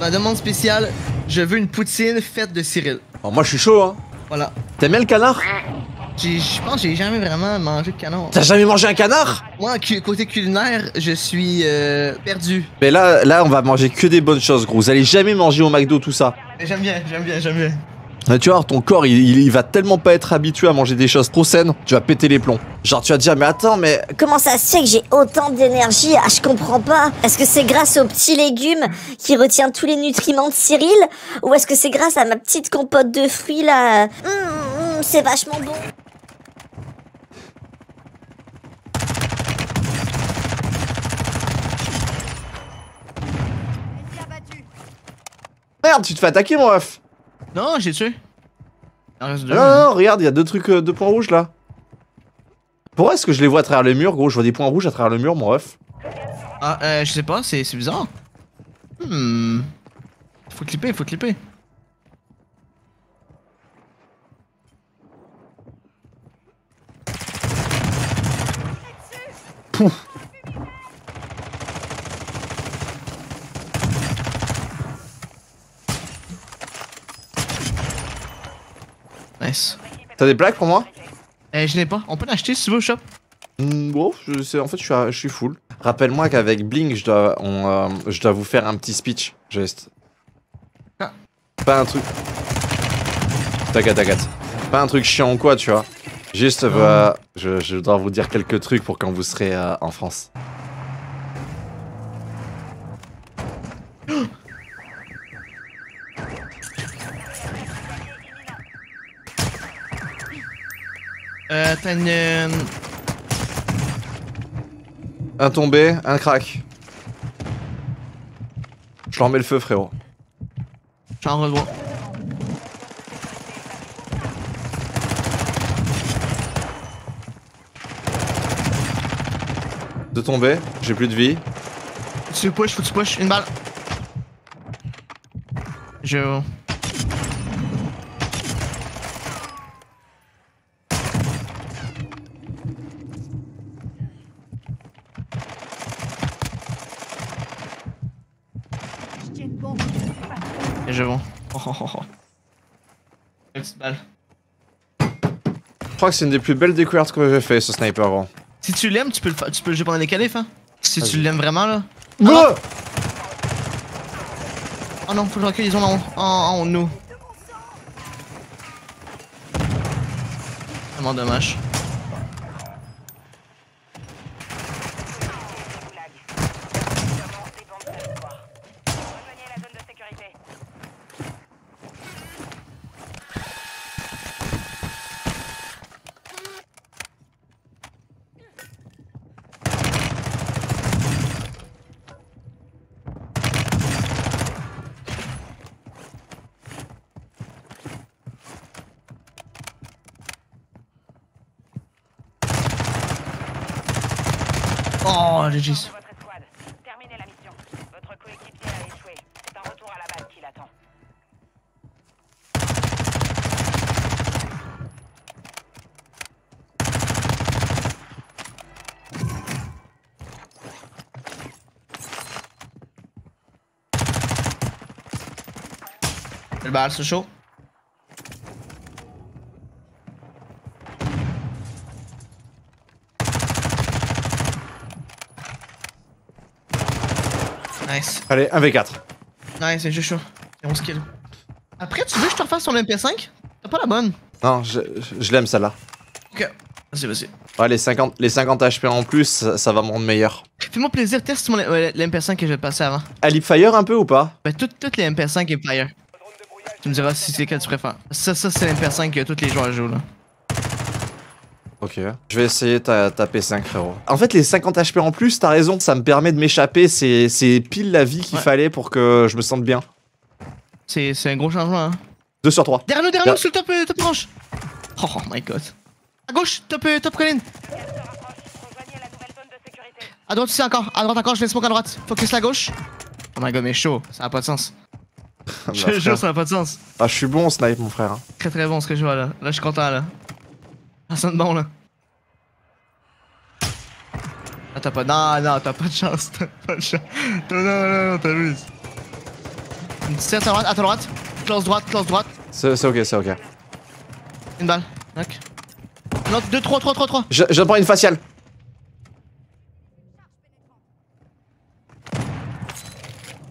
Ma demande spéciale, je veux une poutine faite de Cyril. Oh, moi je suis chaud, hein. Voilà. T'aimes bien le canard? Je pense que j'ai jamais vraiment mangé de canard. T'as jamais mangé un canard? Moi, cu- côté culinaire, je suis euh, perdu. Mais là, là, on va manger que des bonnes choses, gros. Vous allez jamais manger au McDo, tout ça. Mais J'aime bien, j'aime bien, j'aime bien. Tu vois, ton corps, il, il- il va tellement pas être habitué à manger des choses trop saines, tu vas péter les plombs. Genre, tu vas dire, mais attends, mais Comment ça se fait que j'ai autant d'énergie? Ah, je comprends pas. Est-ce que c'est grâce aux petits légumes qui retient tous les nutriments de Cyril? Ou est-ce que c'est grâce à ma petite compote de fruits là? Hum, hum, C'est vachement bon. merde, tu te fais attaquer, mon ref. Non, j'ai tué. Non, non, non, regarde, il y a deux trucs, euh, deux points rouges là. Pourquoi est-ce que je les vois à travers le mur, gros? Je vois des points rouges à travers le mur, mon ref. Ah, euh, je sais pas, c'est bizarre. Hmm. Faut clipper, faut clipper. Nice. T'as des blagues pour moi? Euh, je n'ai pas. On peut l'acheter si tu veux au shop. Je sais, en fait, je suis, à- je suis full. Rappelle-moi qu'avec Blink, je dois, on, euh, je dois vous faire un petit speech, juste. Ah. Pas un truc. T'inquiète, t'inquiète. Pas un truc chiant ou quoi, tu vois. Juste, euh, je, je dois vous dire quelques trucs pour quand vous serez euh, en France. Euh, t'as une. euh, Un tombé, un crack. Je leur mets le feu, frérot. J'en revois. De tomber, j'ai plus de vie. Tu push, faut que tu push. Une balle. Je. Et je vends. Oh, oh, oh, oh. Une petite balle. Je crois que c'est une des plus belles découvertes que j'ai fait, ce sniper, gros. Si tu l'aimes, tu peux le tu peux le jouer pendant les qualifs, hein. Si tu l'aimes vraiment, là. Go Oh non, faut que je recule, ils ont en haut, en, en haut de nous. Vraiment dommage. Oh, GG's. Votre escouade. Terminez la mission. Votre coéquipier a échoué. C'est un retour à la base qui l'attend. Le balle, c'est chaud. Nice. Allez, 1v4. Nice, c'est juste chaud. C'est 11 kills. Après, tu veux que je te refasse ton MP5 T'as pas la bonne. Non, je, je- je l'aime celle-là. Ok. Vas-y, vas-y. Ouais, les 50, les 50 HP en plus, ça, ça va me rendre meilleur. Fais-moi plaisir, teste mon ouais, l'MP5 que j'ai passé avant. Elle fire un peu ou pas? Ben, toutes, toutes les MP5 et Fire. Tu me diras si c'est lequel tu préfères. Ça, ça c'est l'MP5 que tous les joueurs jouent là. Ok. Je vais essayer ta, ta P5, frérot. En fait, les 50 HP en plus, t'as raison, ça me permet de m'échapper. C'est pile la vie qu'il Ouais. fallait pour que je me sente bien. C'est un gros changement, hein. 2 sur 3. Derrière nous, derrière nous, sur le top, euh, top branche. Oh, oh my god. À gauche, top, euh, top colline. De. À droite aussi encore. À droite encore, je vais smoke à droite. Focus la gauche. Oh my god, mais chaud. Ça a pas de sens. Je te jure, ça a pas de sens. Ah, je suis bon au snipe, mon frère. hein. Très très bon ce que je vois là. Là, je suis content là. Ça sonne bon là. Ah, t'as pas. Non, non, t'as pas de chance. T'as pas de chance. Non, non, non, non, t'as vu. Une petite à ta droite, à ta droite. Close droite, close droite. C'est ok, c'est ok. Une balle. Knock. Knock, 2, 3, 3, 3, 3. Je, je prends une faciale.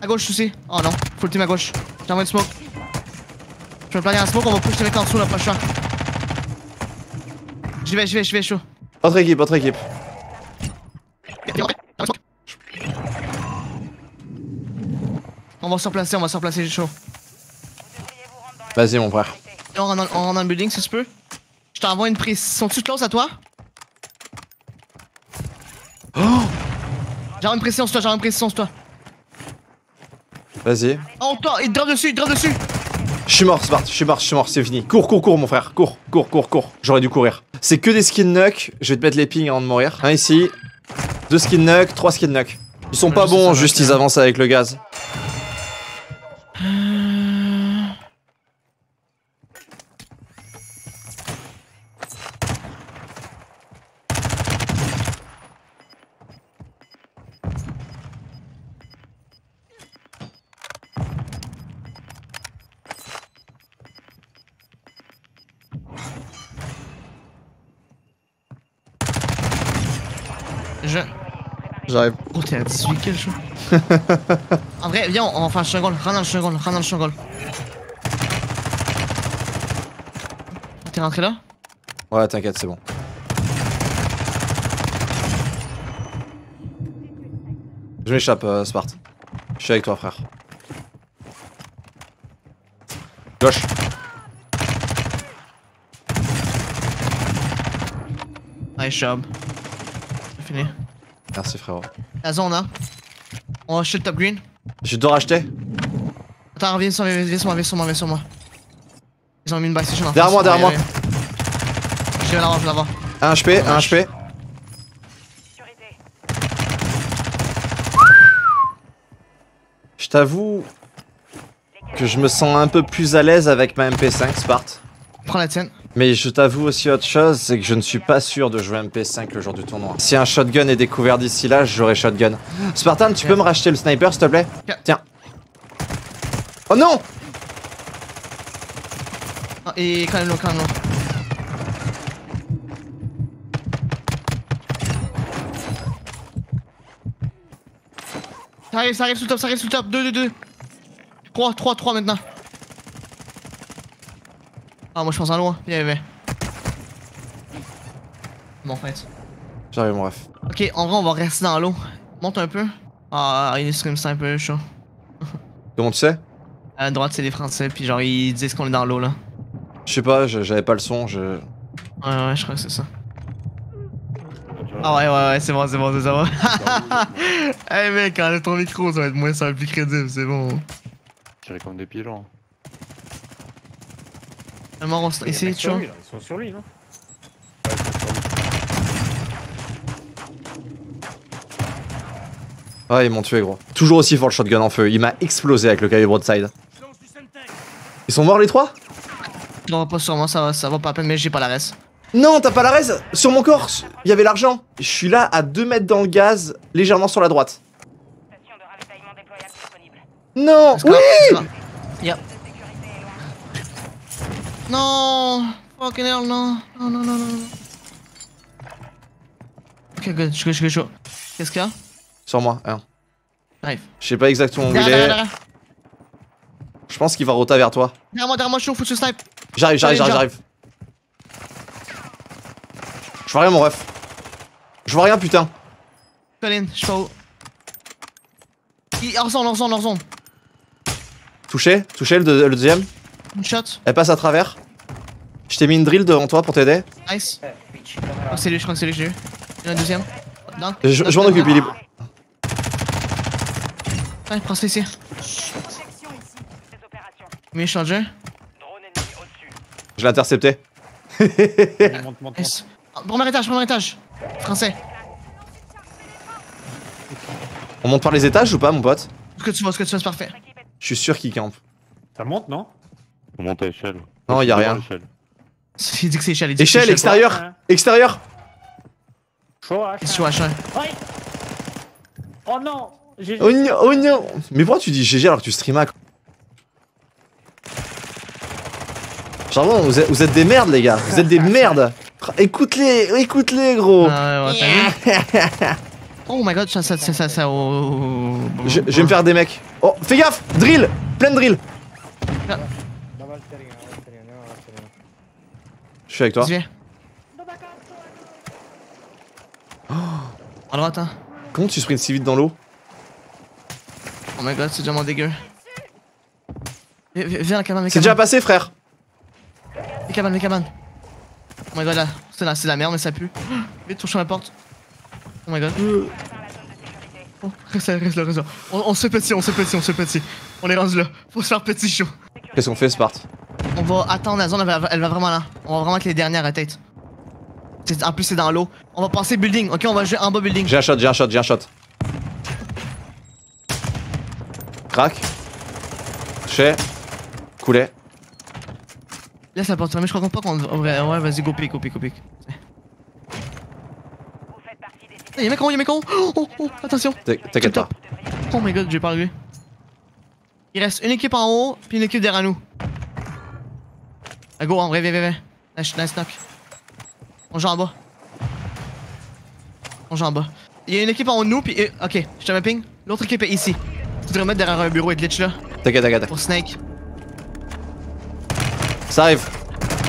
À gauche aussi. Oh non, faut le team à gauche. J'envoie une smoke. Je vais planer un smoke, on va push les mecs en dessous là, pas le J'y vais, j'y vais, j'y vais, chaud. Autre équipe, autre équipe. On va se replacer, on va se replacer, j'ai chaud. Vas-y, mon frère. On rentre dans, le building si tu peux. Je t'envoie une prise. Sont-tu close à toi? Oh J'envoie une pression sur toi, j'envoie une pression sur toi. Vas-y. Oh, toi, il te drop dessus, il te drop dessus. Je suis mort, Smart, je suis mort, je suis mort, c'est fini. Cours, cours, cours, mon frère. Cours, cours, cours, cours. J'aurais dû courir. C'est que des skins nuck. Je vais te mettre les pings avant de mourir. Un ici. Deux skins nuck, trois skins nuck. Ils sont pas bons, juste ils avancent avec le gaz. Je. J'arrive. Oh, t'es à 18 kills, chaud. en vrai, viens, on va faire le jungle. Rentre dans le jungle, rentre dans le. T'es rentré là? Ouais, t'inquiète, c'est bon. Je m'échappe, euh, Spart. Je suis avec toi, frère. Gauche. Nice job. Fini. Merci, frérot. La zone, hein. On va shoot top green. Je dois racheter Attends, viens sur moi, viens sur moi, viens sur moi, viens sur moi. Ils ont mis une back station en Derrière moi, derrière ouais. Je vais l'avoir, je vais l'avoir. Un HP, un Dommage. HP. Sécurité. Je t'avoue que je me sens un peu plus à l'aise avec ma MP5 Spart. Prends la tienne. Mais je t'avoue aussi autre chose, c'est que je ne suis pas sûr de jouer MP5 le jour du tournoi. Si un shotgun est découvert d'ici là, j'aurai shotgun. Spartan, tu peux me racheter le sniper s'il te plaît. Tiens. Oh non Ah, et quand même, quand même. Ça arrive, ça arrive sous le top, ça arrive sous le top. 2, 2, 2. 3, 3, 3 maintenant. Ah, moi je pense en loin. Viens, viens. Bon, en fait. J'arrive mon ref. Ok, en vrai, on va rester dans l'eau. Monte un peu. Ah, il stream, c'est un peu chaud. Comment tu sais À droite, c'est les Français, puis genre, ils disent qu'on est dans l'eau là. Je sais pas, j'avais pas le son, je... Ouais, ouais, je crois que c'est ça. Ah ouais, ouais, ouais, c'est bon, c'est bon, c'est ça va. hey mec, enlève ton micro, ça va être moins ça va être plus crédible, c'est bon. Tiré comme des pigeons. Mort, s- Il en sur vois. lui, là. Ils sont sur lui, non Ouais, ils. Ah, ils m'ont tué gros. Toujours aussi fort le shotgun en feu, il m'a explosé avec le cahier broadside. Ils sont morts les trois? On va pas sur moi, ça va, ça va pas à peine, mais j'ai pas la reste. Non, t'as pas la raise Sur mon corps, il y avait l'argent. Je suis là à 2 mètres dans le gaz, légèrement sur la droite. Non Oui. Yep. Non Fucking hell, non. Non, non, non, non. non. Ok, good, je suis je suis chaud. Qu'est-ce qu'il y a? Sur moi, un. Arrive. Je sais pas exactement où il est. Je pense qu'il va rota vers toi. Derrière moi, derrière moi, chaud, faut que tu snipe. J'arrive, j'arrive, j'arrive, j'arrive. Je vois rien mon ref. Je vois rien putain. Colin, je sais pas où. Il, hors zone, hors zone, hors zone. Touché, touché le, deux- le deuxième. Une shot. Elle passe à travers. Je t'ai mis une drill devant toi pour t'aider. Nice. Oh, c'est lui, je crois que c'est lui que j'ai eu. Il y en a un deuxième. Dunk. Je, je m'en occupe, il est... Ouais, prends ça ici. Mais je. Je l'ai intercepté. Monte, monte, monte. Nice. Ah, Premier étage, premier étage. Français. On monte par les étages ou pas mon pote? Ce que tu vois, ce que tu vois, c'est parfait. Je suis sûr qu'il campe. Ça monte, non? On monte à échelle. Non, y'a rien. Il dit que c'est échelle. Échelle, extérieur ouais. Extérieur Sur H, ouais. Oh non Oignon, oh oh Mais pourquoi tu dis GG alors que tu streamac Charbon, vous êtes, vous êtes des merdes les gars, vous êtes des merdes Écoute-les, écoute-les gros ah ouais, ouais. Oh my god, ça, ça, ça, ça, oh, Je, vais me faire des mecs. Oh, fais gaffe Drill Plein de drill. Ah. Je suis avec toi. Viens. À droite, hein. Comment tu sprints si vite dans l'eau? Oh my god, c'est déjà mon dégueu. Viens, la cabane, C'est déjà passé, frère Les cabanes, les cabanes. Oh my god, là, c'est la, c'est la merde, mais ça pue. Vite, touche la porte. Oh my god. Oh, reste là, reste là, reste là. On, on se fait petit, on se fait petit, on se fait petit. On est rendu là. Faut se faire petit chaud. Qu'est-ce qu'on fait, Sparte? On va attendre la zone, elle va, elle va vraiment là. On va vraiment être les dernières à tête. En plus, c'est dans l'eau. On va passer building, ok? On va jouer en bas building. J'ai un shot, j'ai un shot, j'ai un shot. Crac. Touché. Coulé. Laisse la porte fermée, je crois qu'on pas qu'on. Ouais, ouais vas-y, go pick, go pick, go pick. Un mec en haut, y'a un mec en haut. Oh, oh, oh, attention. T'inquiète pas. Oh my god, j'ai pas arrivé. Il reste une équipe en haut, puis une équipe derrière nous. Ah, go, en vrai, viens, viens, viens. Nice, nice knock. On joue en bas. On joue en bas. Il y a une équipe en haut de nous, puis. euh, ok, je te mets ping. L'autre équipe est ici. Tu devrais mettre derrière un bureau et glitch là. T'inquiète, t'inquiète. Pour Snake. Ça arrive.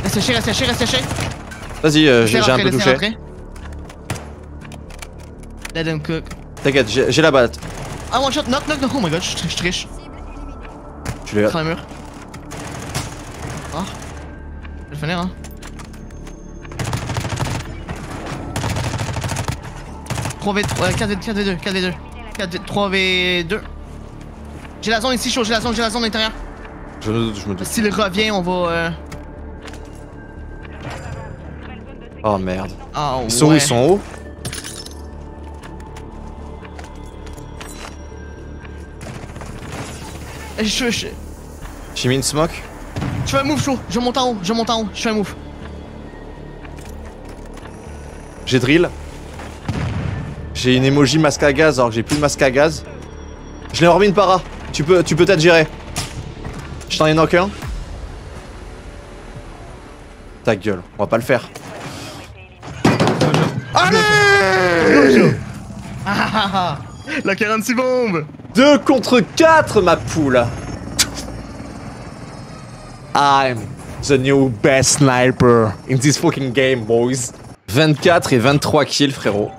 Reste séché, reste séché, reste séché. Vas-y, euh, j'ai un peu touché. rentrer. Let him cook. T'inquiète, j'ai j'ai la balle. Ah, one shot, knock, knock, knock. Oh my god, je je triche. Tu l'as. Sur le mur. Finir, hein. 3v, 4v, 4v2, 4v2. 4v, 3v2. J'ai la zone ici chaud, j'ai la zone, j'ai la zone à l'intérieur. Je me doute, je me doute. S'il revient, on va. Euh... Oh merde. Ah, Ils sont où. Ils sont en haut Je, je, J'ai mis une smoke. Je fais un move chaud, je monte en haut, je monte en haut, je fais un move. J'ai drill. J'ai une emoji masque à gaz alors que j'ai plus de masque à gaz. Je l'ai remis une para. Tu peux tu peux peut-être gérer. Je t'en ai knock un. Ta gueule, on va pas le faire. Allez ah La 46 bombe 2 contre 4 ma poule. I'm the new best sniper in this fucking game boys. 24 et 23 kills frérot.